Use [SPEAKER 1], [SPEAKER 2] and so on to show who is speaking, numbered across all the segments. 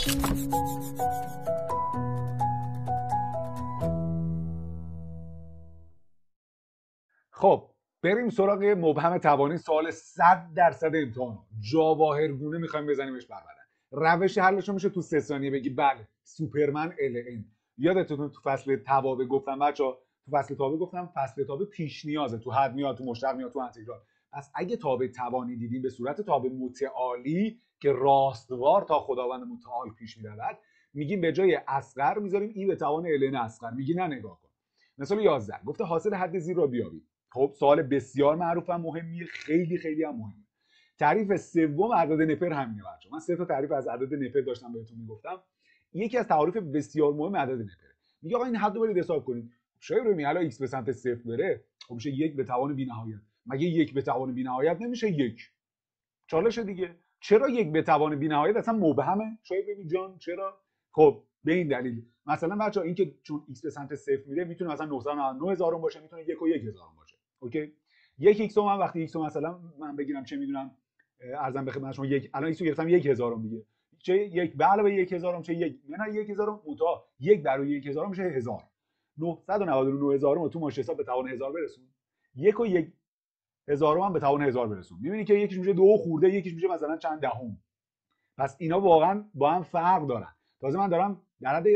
[SPEAKER 1] خب بریم سراغ مبهم توانی سوال 100 درصد امتحان. جواهرگونه می‌خوایم بزنیمش بر بدن. روش حلش میشه تو سه ثانیه بگی. بله سوپرمن ال ان. یادتون تو فصل توابه گفتم بچا تو فصل تابه گفتم فصل تابه پیش نیازه. تو حد میاد تو مشتق میاد تو انتگرال. پس اگه تابه توانی دیدیم به صورت تابه متعالی که راستوار تا خداوند متعال پیش می‌رود میگیم به جای اصغر می‌ذاریم ای به توان الن اصغر. میگی نه نگاه کن. مثال 11 گفته حاصل حد زیر را بیابید خب سوال بسیار معروف و مهمیه خیلی خیلی هم مهمه. تعریف سوم عدد نپر همینه بچه من سه تا تعریف از عدد نپر داشتم بهتون می‌گفتم. یکی از تعاریف بسیار مهم عدد نپر میگه آقا این حد رو برید حساب کنید. شاید رو حالا x به سمت صفر بره خب میشه یک به توان بی‌نهایت. مگه یک به توان بی‌نهایت نمیشه یک؟ چالش دیگه. چرا یک به توان بی‌نهایت اصلا مبهمه؟ شاید ببین جان چرا؟ خب به این دلیل. مثلا بچا این که چون x به سمت صفر میره می‌تونه مثلا 999 هزارم باشه می‌تونه یک و یک هزارم باشه. اوکی؟ یک ایکس من وقتی ایکس مثلا من بگیرم چه می‌دونم عرضم به خدمت شما یک الان ایکس گرفتم یک هزارم دیگه. چه یک به علاوه یک هزارم چه یک منهای یک هزارم منتها یک بر یک هزارم میشه هزار. 999 هزارم تو ماشین حساب به توان هزار برسون. یک و یک هزارم هم به توان هزار برسون. می‌بینی که یکیش میشه دو خورده یکیش میشه مثلا چند دهم. پس اینا واقعا با هم فرق دارن. تازه من دارم در حد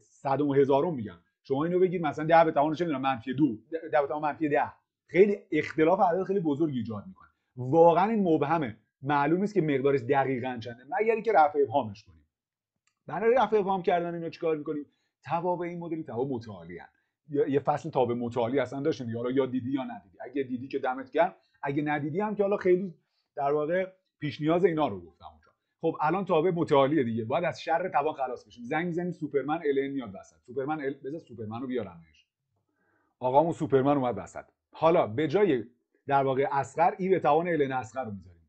[SPEAKER 1] صد و هزارم میگم. شما اینو بگید مثلا 10 به توان چه می‌دونم منفی 2 10 به توان منفی 10 خیلی اختلاف عدد خیلی بزرگی ایجاد می‌کنه. واقعا این مبهمه. معلوم نیست که مقدارش دقیقا چنده. مگر اینکه رفع ابهامش کنیم. برای رفع ابهام کردن اینو چیکار می‌کنیم؟ توابع این مدلی توابع متعالی هن. یه فصل تابع متعالی اصلا داشتیم حالا یا دیدی یا ندیدی. اگه دیدی که دمت گرم. اگه ندیدی هم که حالا خیلی در واقع پیش نیاز اینا رو گفتم اونجا. خب الان تابع متعالیه دیگه. باید از شر توان خلاص بشیم. زنگ می‌زنیم سوپرمن ln میاد وسط. سوپرمن ln بذار سوپرمن رو بیارمش آقامون سوپرمن اومد وسط. حالا به جای در واقع اصغر ای به توان ln اصغر رو می‌ذاریم.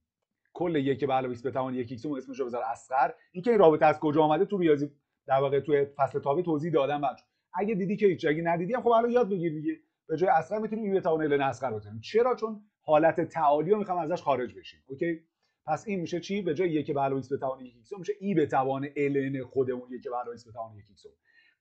[SPEAKER 1] کل یک به علاوه به توان یک ایکس اسمش رو بذار اصغر. این که این رابطه از کجا آمده تو ریاضی در واقع تو فصل تابع توضیح دادم. بچه اگه دیدی که هیچ اگه ندیدی هم خب الان یاد بگیر دیگه. به جای اصغر می‌تونیم توان ln اصغر بذاریم چرا؟ چون حالت تعالی رو می‌خوام ازش خارج بشیم. اوکی؟ پس این میشه چی؟ به جای یک به علاوه به توان یک ایکس میشه ای به توان ln خودمون یک به علاوه به توان یک ایکس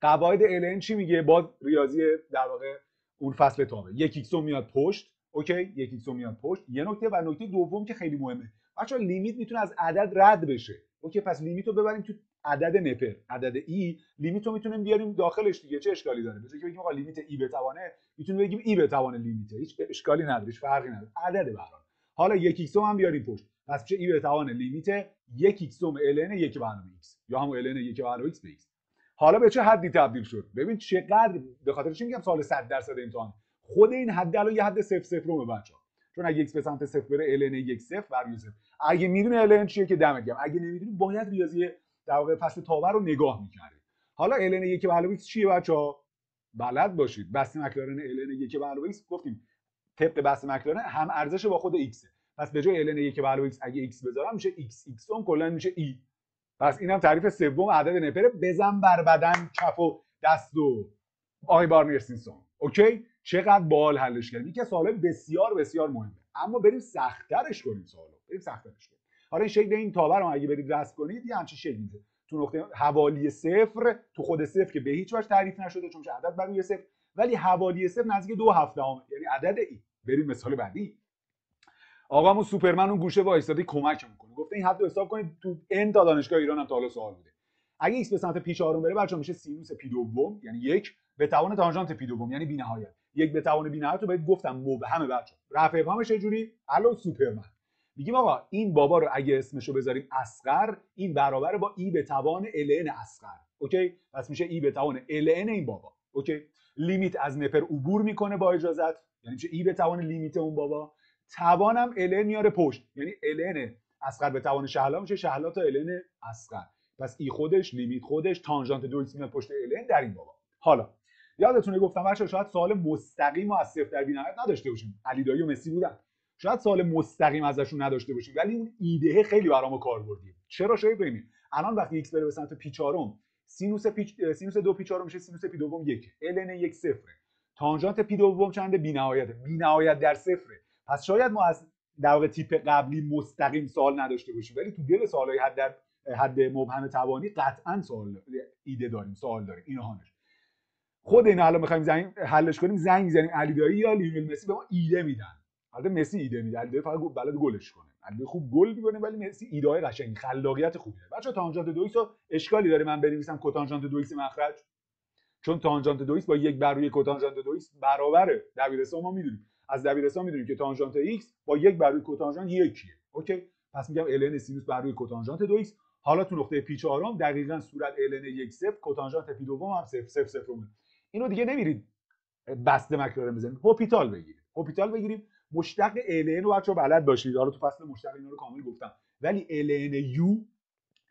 [SPEAKER 1] قواعد ln چی میگه؟ با ریاضی در واقع اون فصل تابع یک ایکس میاد پشت اوکی؟ یک ایکس میاد پشت. یه نکته و نکته دوم که خیلی مهمه. بچا limit می‌تونه از عدد رد بشه. اوکی؟ پس limit رو ببریم تو عدد نپر عدد ای limit رو می‌تونیم بیاریم داخلش دیگه چه اشکالی داره؟ بذار که بگیم آقا limit ای به توان می‌تونیم بگیم ای به توان limit هیچ اشکالی نداره هیچ فرقی نداره. عدد به حالا یک ایکس هم بیاریم پشت. پس چه ای به توان limit؟ یک ایکس ln یک علاوه ایکس. یا هم ln یک به علاوه ایکس به ایکس. حالا به چه حدی تبدیل شد؟ ببین چقدر به خاطر چی میگم سوال 100 درصد امتحان. خود این حد الان یه حد صفر صفر رو بچا چون اگه x به سمت صفر بره ln یک صفر بر صفر. اگه می‌دونی ln چیه که دمت گرم. اگه نمی‌دونی باید ریاضی در واقع فصل تابع رو نگاه می‌کردی حالا ln یک چیه بچا بلد باشید. بس مکلارن ln یک x گفتیم طبق بس مکلارن هم ارزش با خود x. پس به جای ln یک اگه x بذارم میشه x. X اون کلا میشه e. پس اینم تعریف سوم عدد نپره. بزن بر بدن کف و دست و آقای بارنرسینسون اوکی؟ چقدر بال حلش کردیم یکی از سوالای بسیار بسیار مهمه. اما بریم سختترش کنیم سوالو. بریم سختترش کنیم. حالا این شکل این تابع رو اگه برید رسم کنید یه همچین شکلی میده تو نقطه حوالی صفر تو خود صفر که به هیچ وجه تعریف نشده چون عدد بر صفر. ولی حوالی صفر نزدیک دو هفته هم. یعنی عدد ای. بریم مثال بعدی. آقامون سوپرمن اون گوشه وایساده کمک می‌کنه. گفته این حد حساب کنید تو ان تا دانشگاه ایران هم تا حالا سوال بوده. اگه ایکس به سمت پی چهارم بره بچه‌ها میشه سینوس پی دوم یعنی یک به توان تانژانت پی دوم یعنی بی‌نهایت. یک به توان بی‌نهایت رو بهت گفتم مبهمه بچه رفع ابهامش چه جوری الان سوپرمن. میگیم آقا این بابا رو اگه اسمشو بذاریم اصغر این برابر با ای به توان ln اصغر اوکی؟ پس میشه ای به توان ln این بابا. اوکی؟ limit از نپر عبور می‌کنه با اجازت. یعنی میشه ای به توان limit اون بابا. توانم ln میاره پشت. یعنی ln اصغر به توان شهلا میشه شهلا تا ln اصغر پس ای خودش limit خودش تانژانت دو میاد پشت ln در این بابا. حالا یادتونه گفتم بچه‌ها شاید سوال مستقیم و از صفر در بی‌نهایت نداشته باشیم. علی دایی و مسی بودن. شاید سوال مستقیم ازشون نداشته باشیم ولی اون ایده خیلی براش به کار بردیم چرا شاید ببینید الان وقتی ایکس بره به سمت پی چهارم سینوس پی سینوس دو پی چهارم میشه سینوس پی دوم یک. ln یک صفره. تانژانت پی دوم چنده؟ بی‌نهایت بی‌نهایت در صفره. پس شاید ما از در واقع تیپ قبلی مستقیم سوال نداشته باشیم ولی تو دل سوالای حد در حد مبهم توانی قطعا سوال ایده داریم سوال داریم. اینها خود این الان می‌خوایم زنگ حلش کنیم زنگ می‌زنیم علی دایی یا لیونل مسی به ما ایده میدن. البته مسی ایده میده. علی فقط بلد گلش کنه. علی خوب گل می‌کنه ولی مسی ایده های قشنگی. خلاقیت خوبی داره. بچا تانژانت دو ایکس رو اشکالی داره من بنویسم کوتانژانت دو ایکس مخرج. چون تانژانت دو ایکس با یک بر روی کوتانژانت دو ایکس برابره دبیرستان ما می‌دونیم. از دبیرستان می‌دونیم که تانژانت ایکس با یک بر روی کوتانژانت یکیه. اوکی؟ پس میگم ln سینوس بر روی کوتانژانت دو ایکس حالا تو نقطه پی چهارم دقیقا صورت ln یک صفر کوتانژانت پی دوم هم صفر صفر صفر اینو دیگه نمیرید. بسته مکرارن بزنید هوپیتال بگیرید هوپیتال بگیریم. مشتق ln رو بچه‌ها بلد باشید. حالا تو فصل مشتق اینا رو کامل گفتم. ولی ln u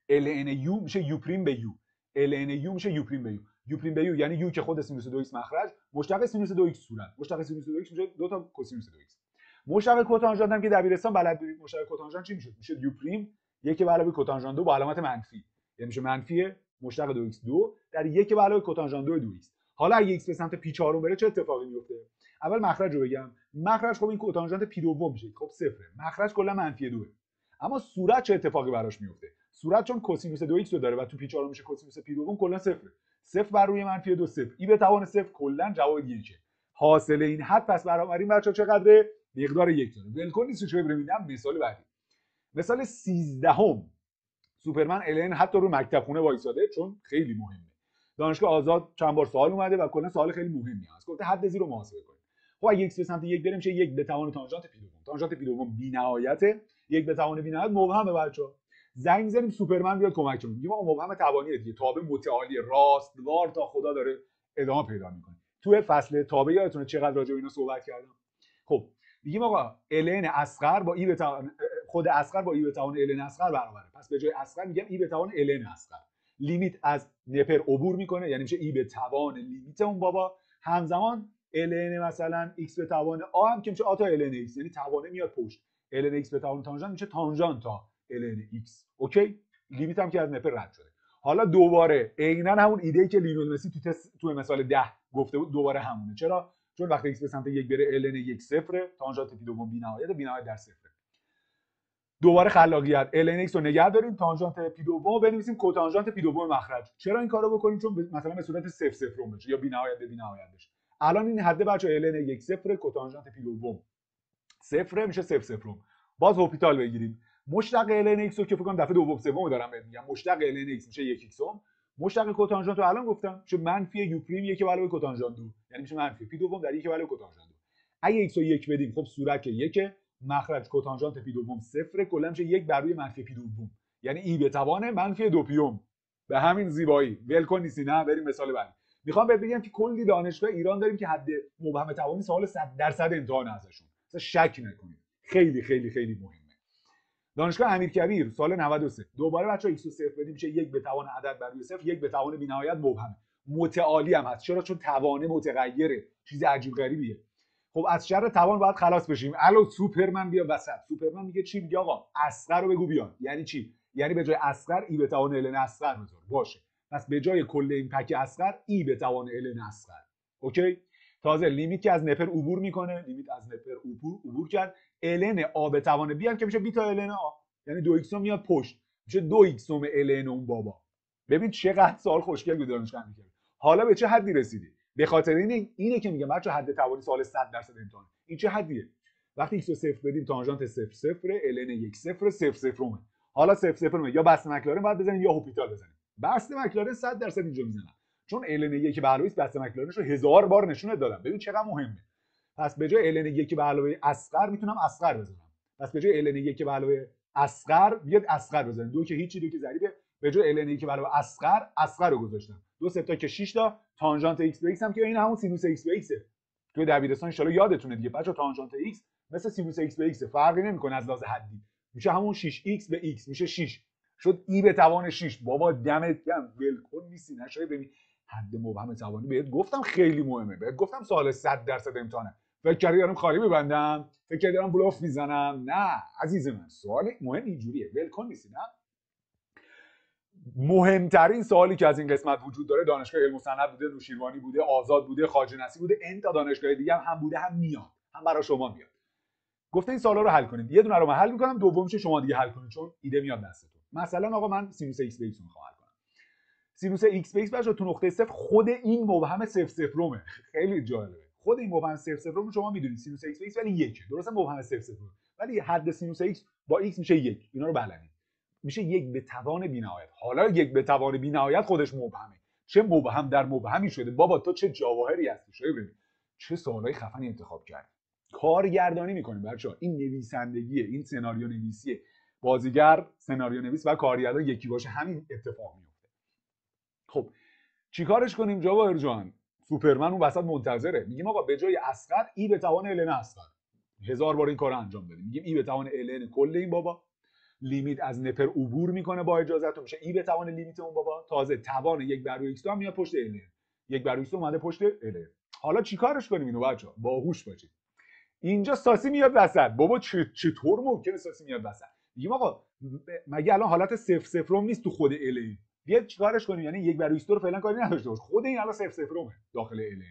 [SPEAKER 1] ln u میشه u پریم به u ln u میشه u پریم به u یو. پریم به یو یعنی یو که خود سینوس 2 مخرج مشتق سینوس 2 صورت. مشتق سینوس 2 میشه دو تا کوسینوس 2 مشتق کوتانژانت هم که دبیرستان بلد بودید مشتق کوتانژانت چی میشه میشه یو پریم یک به علاوه کوتانژانت 2 با علامت منفی. یعنی میشه منفی مشتق 2 x 2 در یک به علاوه کوتانژانت 2 2 x حالا اگه x به سمت پی 4 بره چه اتفاقی میفته اول مخرج رو بگم. مخرج خب این کوتانژانت پی دوم میشه. خب صفره. مخرج کلا منفی 2 اما صورت چه اتفاقی براش میفته؟ صورت چون کوسینوس 2 x رو داره و تو پی 4 میشه کوسینوس پی دوم کلا صفره. صفر بر روی منفی دو صفر. ای به توان صفر کلا جواب یکه. حاصل این حد پس بنابراین بچا چقدره؟ مقدار یک داره. ولکن نیست چه ببینم مثال بعدی. مثال 13 هم. سوپرمن ln حتی رو مکتب خونه وایساده چون خیلی مهمه. دانشگاه آزاد چند بار سوال اومده و کلا سوال خیلی مهمی هست. گفته حد زیر رو محاسبه کنید. خب اگه x به سمت یک بریم میشه یک به توان تانژانت پی دوم. تانژانت پی دوم بی‌نهایته. یک به توان بی‌نهایت. مبهمه بچا زنگ می‌زنیم سوپرمن بیاد کمک کنه. میگیم آقا مبهم توانی دیگه. تابع متعالی راستوار تا خدا داره ادامه پیدا می‌کنه. تو فصل تابع یادتونه چقدر راجع به اینا صحبت کردم؟ خب میگیم آقا ln اصغر با ای به توان خود اصغر با ای به توان ln اصغر برابره. پس به جای اصغر میگم ای به توان ln اصغر limit از نپر عبور می‌کنه. یعنی میشه ای به توان limit اون بابا. همزمان ln مثلا x به توان آ هم که میشه آ تا ln x یعنی توانه میاد پشت. Ln x به توان تانژانت میشه تانژانت تا ln x. اوکی؟ لیمیت هم که از نپر رد شده. حالا دوباره عینا همون ایده ای که لیونل مسی تو تست تو مثال 10 گفته بود دوباره همونه. چرا؟ چون وقتی x به سمت یک بره ln یک صفره تانژانت پی دوم بی‌نهایت بی‌نهایت در صفره. دوباره خلاقیت. ln x رو نگه داریم تانژانت پی دوم بنویسیم کوتانژانت پی دوم مخرج. چرا این کارو بکنیم؟ چون مثلا به صورت صفر صفر بشه یا بی‌نهایت به بی‌نهایت بشه. الان این حد بچا ln یک صفر کوتانژانت پی دوم صفر میشه صفر صفر باز هوپیتال بگیریم. مشتق ln x رو که فکر کنم دفعه دوم سوم دارم بهت میگم. مشتق ln x میشه 1 x مشتق کوتانژانت رو الان گفتم. میشه منفی یو پریم یک علاوه کوتانژانت دو. یعنی میشه منفی. پی دوم در یک علاوه کوتانژانت دو. اگه x رو یک بدیم خب صورت که یک مخرج کوتانژانت پی دوم صفر کلا میشه یک بر روی منفی پی دوم. یعنی ای به توان منفی دو پیوم به همین زیبایی. ول کن نیستی نه؟ بریم مثال بعدی. می‌خوام بهت بگم که کلی دانشگاه ایران داریم که حد مبهم توانی سوال 100 درصد امتحان ازشون. شک نکنید. خیلی خیلی خیلی مهم دانشگاه امیرکبیر سال 93 دوباره بچا ایکس رو صفر بدیم میشه یک به توان عدد بر روی صفر یک به توان بی‌نهایت مبهمه متعالی هم هست. چرا؟ چون توانه متغیره. چیز عجیب غریبیه. خب از شر توان باید خلاص بشیم. الو سوپرمن بیا وسط. سوپرمن میگه چی؟ میگه آقا اصغر رو بگو بیان. یعنی چی؟ یعنی به جای اصغر ای به توان ال اصغر بذار. باشه. پس به جای کل این پک اصغر ای به توان ln اصغر. اوکی؟ تازه لیمیت که از نپر عبور می‌کنه لیمیت از نپر عبور عبور کرد. ln آ به توان بیان که میشه بیتا ln آ. یعنی دو ایکس میاد پشت. میشه دو ایکس ln اون بابا. ببین چقدر سوال خوشگل بود دانشگاه می‌کنه حالا به چه حدی رسیدی؟ به خاطر اینه اینه که میگم بچا حد توانی سوال 100 درصد امتحان این چه حدیه؟ وقتی ایکس رو صفر بدیم تانژانت صفر صفر ln یک صفر صفر صفر حالا صفر صفر یا بسته مکلارن بعد بزنیم یا هوپیتال بزنیم. بسته مکلارن 100 درصد اینجا می‌زنم چون ln یک به علاوه بسته مکلارنش رو هزار بار نشونت دادم ببین چقدر مهمه. پس به جای ln یک به علاوه اصغر می‌تونم اصغر بزنم. پس به جای ln یک به علاوه اصغر بیاد اصغر بزنیم دو که هیچی دو که ضریبه. به جای ln یک به علاوه اصغر اصغر رو گذاشتم. دو سه تا که 6 تا. تانژانت x به x هم که این همون سینوس x به x توی دبیرستان ان یادتونه دیگه. بچا تانژانت x مثل سینوس x به x فرقی نمی‌کنه از لحاظ حدی. میشه همون 6x به x. میشه 6 شد ای به توان 6 بابا دمت گرم. ولکن نیستی. نشه ببین. حد مبهم توانی بهت گفتم خیلی مهمه. بهت گفتم سوال 100 درصد امتحانه. فکر کردی دارم خالی میبندم؟ فکر کردی دارم بلوف می‌زنم؟ نه. عزیز من سوال مهم اینجوریه. ولکن نیستی نه؟ مهمترین سوالی که از این قسمت وجود داره دانشگاه علم و بوده نوشیروانی بوده آزاد بوده خواجه نصیر بوده انتا دانشگاه دیگه هم, هم بوده هم میاد. هم برای شما میاد. گفته این سوالا رو حل کنیم یه دونه رو من حل می‌کنم دومیش شما دیگه حل کنید چون ایده میاد دستتون. مثلا آقا من سینوس ایکس به ایکس می‌خوام حل کنم. سینوس ایکس ایکس بچا تو نقطه صفر خود این مبهم صفر صفرومه. خیلی جالبه. خود این مبهم صفر صفروم شما می‌دونید سینوس ایکس به ایکس ولی یکه. درسته مبهم صفر صفروم ولی حد سینوس ایکس با ایکس میشه یک. اینا رو بلدید. میشه یک به توان بی‌نهایت. حالا یک به توان بی‌نهایت خودش مبهمه. چه مبهم در مبهمی شده. بابا تو چه جواهری هستی شده ببین چه سوالای خفنی انتخاب کردی. کارگردانی می‌کنیم بچه‌ها. این نویسندگیه این سناریو نویسیه. بازیگر سناریو نویس و کارگردان یکی باشه. همین اتفاق میفته. خب چیکارش کنیم جواهر جان سوپرمن اون وسط منتظره. میگیم آقا به جای اسقر ای به توان ln اصغر. هزار بار این کار انجام بدیم میگیم ای به توان ln کل این بابا. لیمیت از نپر عبور می‌کنه با اجازهتون. میشه ای به توان لیمیت اون بابا. تازه توان یک بر ایکس هم میاد پشت ln یک بر روی اومده پشت ln حالا چیکارش کنیم اینو بچا باهوش باشید. اینجا ساسی میاد وسط. بابا چطور ممکنه ساسی میاد وسط؟ میگیم آقا مگه الان حالت صفر صفرم نیست تو خود ln ای بیا چیکارش کنیم؟ یعنی یک بر رو فعلا کاری نداشته باش. خود این الان صفر صفرمه داخل ln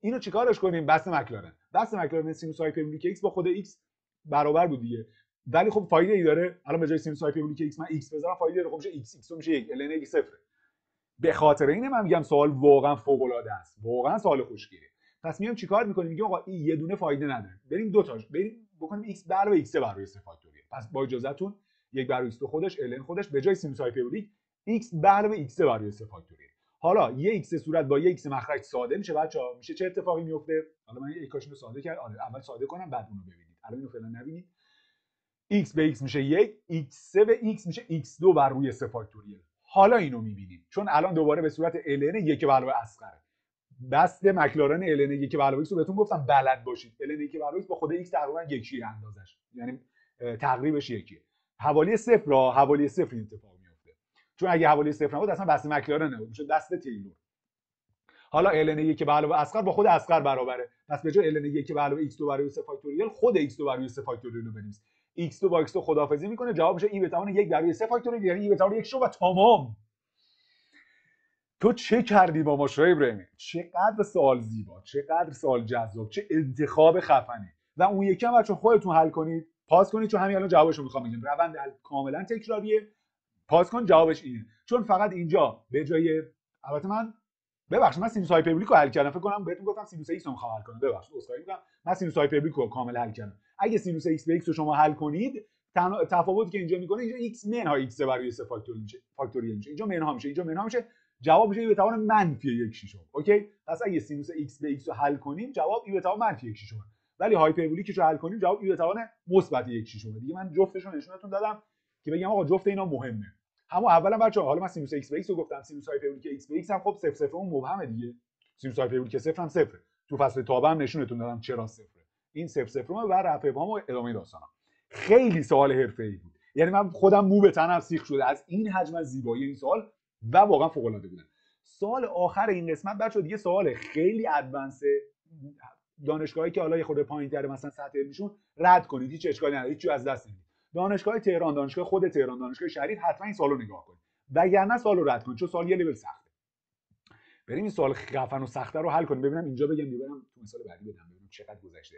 [SPEAKER 1] اینو چیکارش کنیم؟ بسط مکلارن. بسط مکلارن سینوس هایپربولیک ایکس با خود ایکس برابر بود دیگه. ولی خب فایده ای داره. الان به جای سینوس هایپربولیک ایکس من ایکس بذارم فایده داره. خب میشه ایکس ایکس میشه یک ln یک صفر به خاطر اینه من میگم سوال واقعا فوق العاده است. واقعا سوال خوشگلیه. پس میام چیکار می‌کنیم؟ میگیم آقا این یه دونه فایده نداره. بریم دو تاش. بریم بکنیم ایکس بر و ایکس بر روی فاکتوریال پس با اجازهتون یک بر ایکس خودش ln خودش به جای سینوس هایپربولیک ایکس بر و ایکس بر روی فاکتوریال حالا یه ایکس صورت با یه ایکس مخرج ساده میشه بچه‌ها. میشه چه اتفاقی میفته حالا من یه رو ساده کرد آره اول ساده کنم بعد اونو ببینید. الان اینو فعلا نبینید. x به x میشه یک x3 به x میشه x2 بر روی 3 فاکتوریال حالا اینو می‌بینید. چون الان دوباره به صورت ln یک به علاوه اصغره. بست مکلارن یک به علاوه رو بهتون گفتم بلد باشید. به علاوه با خود x تقریبا یکی اندازش. یعنی تقریبش یکیه. حوالی صفر را حوالی صفر اتفاق میفته چون اگه حوالی صفر نبود اصلا بست مکلارن نبود. میشه دست تیلور. حالا ln یک به علاوه اسقر با خود اسقر برابره. پس به جای ln یک به علاوه x2 برای 3 فاکتوریال خود x2 برای 3 فاکتوریال رو بنویس. X2 با x2 خدافظی می‌کنه. جوابش ای به توان یک در 3 فاکتوریال یعنی ای به توان یک شو و تمام. تو چه کردی با ماشای ابراهیمی؟ چقدر سوال زیبا چقدر سوال جذاب چه انتخاب خفنی. و اون یکی هم بچه خودتون حل کنید. پاس کنید چون همین الان جوابش رو می‌خوام بگم. روند کاملا تکراریه. پاس کن جوابش اینه. چون فقط اینجا به جای البته من ببخشید من سینوس هایپربولیک رو حل کردم. فکر کنم بهتون گفتم سینوس ایکس رو حل کنم. ببخشید عذرخواهی می‌کنم. من سینوس هایپربولیک رو کامل حل کردم. اگه سینوس ایکس به ایکس رو شما حل کنید تفاوتی که اینجا می‌کنه اینجا ایکس منها ایکس برای سه فاکتوریال میشه. فاکتوریال میشه. اینجا منها میشه. اینجا منها میشه. جواب میشه به توان منفی یک شیشم. اوکی؟ پس اگه سینوس ایکس به ایکس رو حل کنیم جواب ای به توان منفی یک شیشم ولی هایپربولیکش رو حل کنیم جواب ای به توان مثبت یک شیشم دیگه من جفتش رو نشونتون دادم که بگم آقا جفت اینا مهمه. همون اولا بچه‌ها حالا من سینوس ایکس به ایکس رو گفتم سینوس هایپربولیک ایکس به ایکس هم خب 0 0 اون مبهمه دیگه. سینوس هایپربولیک صفر هم صفره. تو فصل تابع هم نشونتون دادم چرا صفره. این صفر صفر و رفع ابهام و ادامه داستانم. خیلی سوال حرفه‌ای بود. یعنی من خودم مو به تنم سیخ شده. از این حجم از زیبایی این سوال و واقعا فوق العاده بودن. سوال آخر این قسمت بچه دیگه سوال خیلی ادوانس دانشگاهی که حالا یه خورده پایین‌تر مثلا سطح علمیشون رد کنید. هیچ اشکالی نداره. هیچ از دست نمی‌دید دانشگاه تهران دانشگاه خود تهران دانشگاه شریف حتما این سوالو نگاه کنید. وگرنه سوالو رد کنید. چون سوال یه لول سخته. بریم این سوال خفن و سخته رو حل کنیم. ببینم اینجا بگم ببینم تو مثال بعدی بدم. ببینم چقدر گذشته.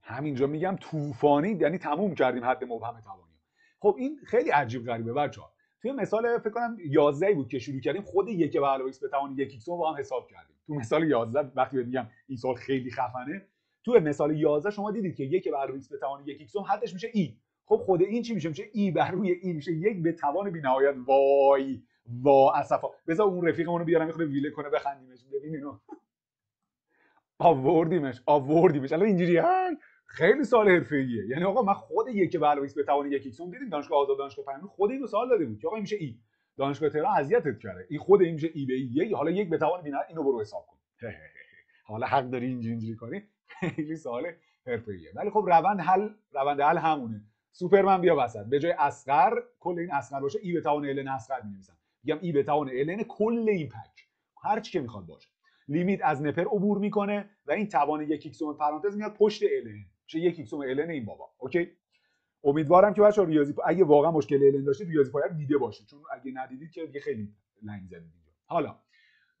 [SPEAKER 1] همینجا میگم طوفانی یعنی تموم کردیم حد مبهم توانی خب این خیلی عجیب غریبه بچه‌ها. توی مثال فکر کنم 11 بود که شروع کردیم خود یک به علاوه به توان یک ایکس با هم حساب کردیم. تو مثال 11 وقتی میگم این سوال خیلی خفنه تو مثال 11 شما دیدید که یک به علاوه به توان یک ایکس حدش میشه ای خب خود این چی میشه؟ میشه ای بر روی ای میشه یک به توان بی‌نهایت. وای وا اسفا بذار اون رفیقمون رو بیارم می‌خواد ویله کنه بخندیمش. ببین اینو آوردیمش آوردیمش. الان اینجوری خیلی سوال حرفه‌ایه. یعنی آقا من خود یک به علاوه به توان یک ایکس دیدیم. دانشگاه آزاد دانشگاه پیام خود اینو سوال داده بود که آقا میشه ای. دانشگاه تهران اذیتت کرده. این خود این میشه ای به ای حالا یک به توان اینو برو حساب کن. حالا حق داری اینجوری اینجوری کنی؟ خیلی سوال حرفه‌ایه. ولی خب روند حل روند حل همونه. سوپرمن بیا وسط. به جای اصغر کل این اصغر باشه. ای به توان ln اصغر می‌نویسم میگم ای به توان ln کل این پک. هر چی که می‌خواد باشه. لیمیت از نپر عبور می‌کنه و این توان یک ایکس پرانتز میاد پشت ال چه یک ایکس ال این بابا. اوکی؟ امیدوارم که بچه‌ها ریاضی اگه واقعا مشکل ال داشتید ریاضی پایه دیده باشید. چون اگه ندیدید که دیگه خیلی لنگ زدید حالا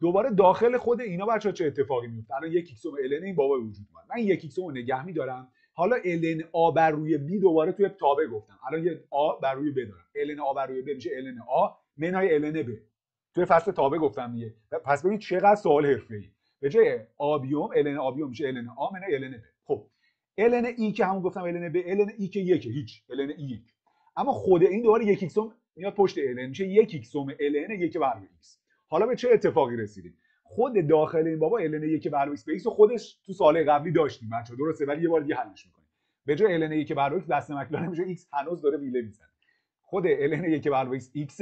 [SPEAKER 1] دوباره داخل خود اینا بچه‌ها چه اتفاقی میفته الان یک ایکس ال این بابا وجود اومد. من یک ایکس نگه میدارم. حالا ln آ بر روی بی دوباره توی تابع گفتم. الان یه آ بر روی ب دارم. ln آ بر روی ب میشه ln آ منهای ln ب. توی فصل تابع گفتم دیگه. پس ببین چقدر سوال حرفه‌ای. به جای آبیوم ln آبیوم میشه ln آ منهای ln ب. خب. Ln ای که همون گفتم ln ب ln ای که یکه هیچ. Ln ای یک. اما خود این دوباره یک ایکسوم میاد پشت ln میشه یک ایکسوم ln یک بر ایکس حالا به چه اتفاقی رسیدیم؟ خود داخل این بابا ln یک بر ایکس به ایکس خودش تو سال قبلی داشتیم. بچا درسته ولی یه بار دیگه حلش می‌کنیم. به جای ln یک بر ایکس دست مکلارن میشه ایکس هنوز داره ویله می‌زنه. خود ln یک بر ایکس ایکس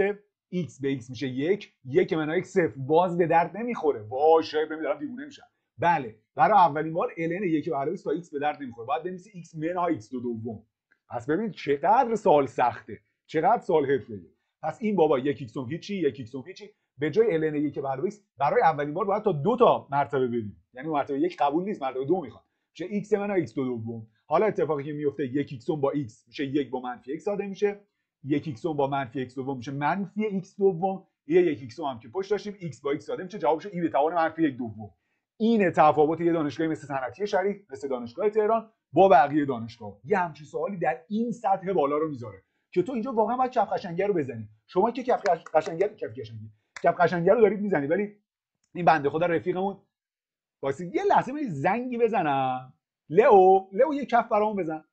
[SPEAKER 1] ایکس به ایکس میشه یک. یک منهای ایکس صفر باز به درد نمی‌خوره. وای شاید نمیدارم دیوونه میشم. بله. برای اولین بار ln یک بر ایکس تا ایکس به درد نمی‌خوره. باید بنویسی ایکس منهای ایکس دو دوم. پس ببین چقدر سوال سخته. چقدر سوال حرفه‌ایه. پس این بابا یک ایکسوم هیچی یک ایکسوم هیچی. به جای ln یک بر برای اولین بار باید تا دو تا مرتبه بدیم یعنی مرتبه یک قبول نیست مرتبه دو می‌خواد. میشه x من x دو دوم. حالا اتفاقی که میفته یک ایکسوم با x میشه یک با منفی x ساده میشه. یک ایکسوم با منفی x دوم میشه منفی x دوم. یه یک ایکسوم هم که پشت داشتیم x با x ساده میشه. جوابش ای به توان منفی یک دوم. این تفاوت یه دانشگاهی مثل صنعتی شریف مثل دانشگاه تهران با بقیه دانشگاه. یه همچین سوالی در این سطح بالا رو می‌ذاره که تو اینجا واقعا باید کف قشنگه رو بزنی. شما که کف قشنگه کف قشنگه کف قشنگه رو دارید می‌زنید ولی این بنده خدا رفیقمون واسه یه لحظه می زنگی بزنم. لئو لئو یه کف برامون بزن.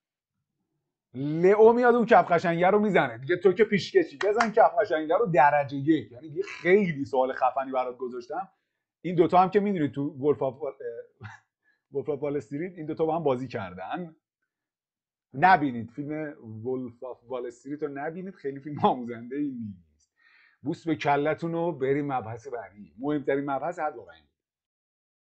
[SPEAKER 1] لئو میاد اون کف قشنگه رو می‌زنه. دیگه تو که پیشکشی. بزن کف قشنگه رو درجه یک. یعنی دیگه خیلی سوال خفنی برات گذاشتم. این دوتا هم که می‌دونید تو Wolf of Wolf of این دوتا با هم بازی کردن. نبینید فیلم Wolf of Wall Street رو نبینید خیلی فیلم آموزنده ای نیست. بوس به کلتون رو بریم مبحث بعدی. مهمترین مبحث حد واقعا